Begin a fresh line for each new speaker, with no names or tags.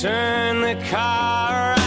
turn the car around.